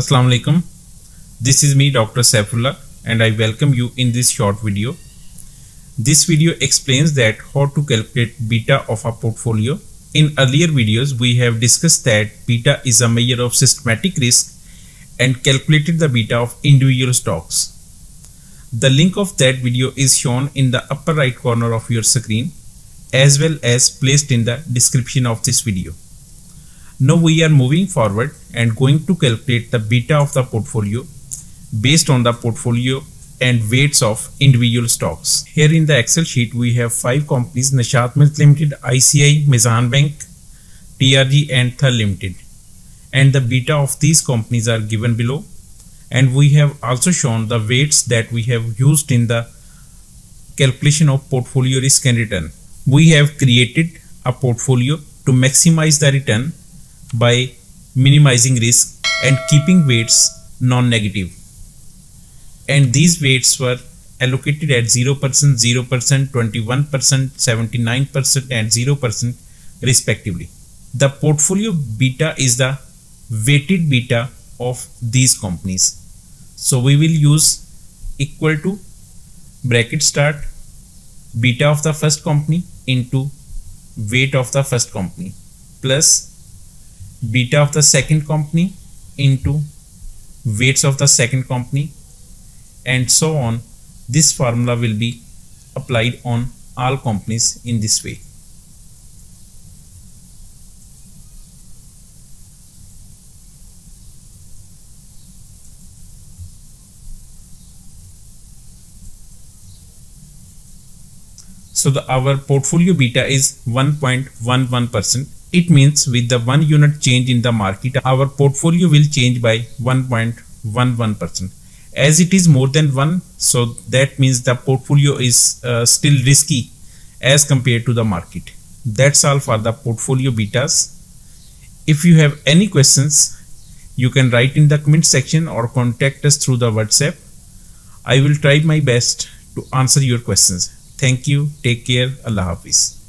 Assalamu alaikum. This is me Dr. Saifullah and I welcome you in this short video. This video explains that how to calculate beta of a portfolio. In earlier videos we have discussed that beta is a measure of systematic risk and calculated the beta of individual stocks. The link of that video is shown in the upper right corner of your screen as well as placed in the description of this video. Now we are moving forward and going to calculate the beta of the portfolio based on the portfolio and weights of individual stocks. Here in the Excel sheet we have five companies Nishat Mills Limited, ICI, Meezan Bank, TRG and Thal Limited and the beta of these companies are given below and we have also shown the weights that we have used in the calculation of portfolio risk and return. We have created a portfolio to maximize the return by minimizing risk and keeping weights non-negative. And these weights were allocated at 0%, 0%, 21%, 79% and 0% respectively. The portfolio beta is the weighted beta of these companies so we will use equal to bracket start beta of the first company into weight of the first company plus beta of the second company into weights of the second company and so on this formula will be applied on all companies in this way So the, our portfolio beta is 1.11%. It means with the one unit change in the market, our portfolio will change by 1.11%. As it is more than one, so that means the portfolio is uh, still risky as compared to the market. That's all for the portfolio betas. If you have any questions, you can write in the comment section or contact us through the WhatsApp. I will try my best to answer your questions. Thank you. Take care. Allah Hafiz.